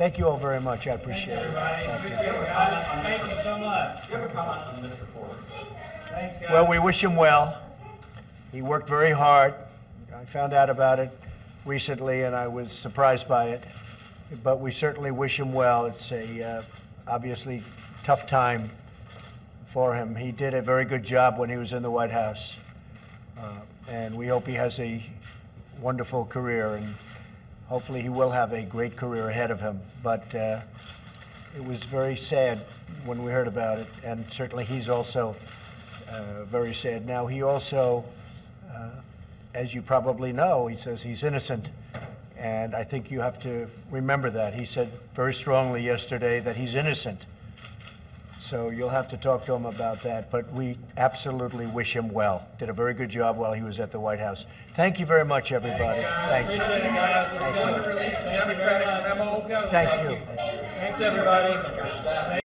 Thank you all very much. I appreciate it. Thank you. Thank you so much. You have a comment on Mr. Porter? Thanks, guys. Well, we wish him well. He worked very hard. I found out about it recently, and I was surprised by it. But we certainly wish him well. It's a uh, obviously tough time for him. He did a very good job when he was in the White House, uh, and we hope he has a wonderful career, and hopefully he will have a great career ahead of him. But uh, it was very sad when we heard about it, and certainly he's also uh, very sad. Now, he also, uh, as you probably know, he says he's innocent, and I think you have to remember that. He said very strongly yesterday that he's innocent. So you'll have to talk to him about that, but we absolutely wish him well. Did a very good job while he was at the White House. Thank you very much, everybody. Thank you. Appreciate it, guys. Let's go. Release the Thank you very Democratic much. memo. Let's go. Thank you. Thanks, everybody.